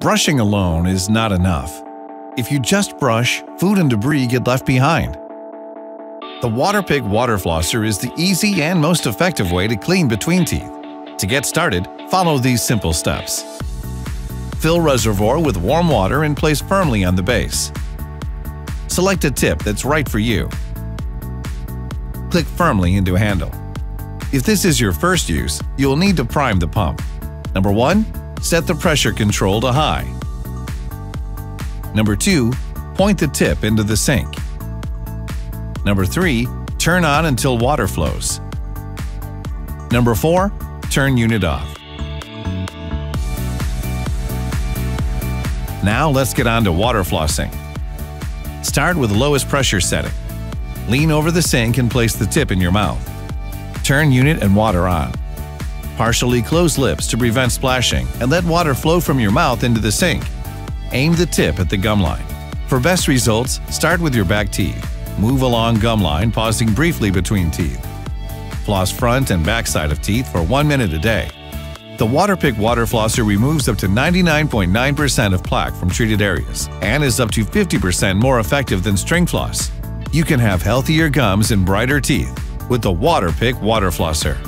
Brushing alone is not enough. If you just brush, food and debris get left behind. The Waterpik Water Flosser is the easy and most effective way to clean between teeth. To get started, follow these simple steps. Fill reservoir with warm water and place firmly on the base. Select a tip that's right for you. Click firmly into handle. If this is your first use, you'll need to prime the pump. Number 1. Set the pressure control to high. Number 2. Point the tip into the sink. Number 3. Turn on until water flows. Number 4. Turn unit off. Now let's get on to water flossing. Start with lowest pressure setting. Lean over the sink and place the tip in your mouth. Turn unit and water on. Partially close lips to prevent splashing and let water flow from your mouth into the sink. Aim the tip at the gum line. For best results, start with your back teeth. Move along gum line, pausing briefly between teeth. Floss front and back side of teeth for one minute a day. The Waterpik Water Flosser removes up to 99.9% of plaque from treated areas and is up to 50% more effective than string floss. You can have healthier gums and brighter teeth with the Waterpik Water Flosser.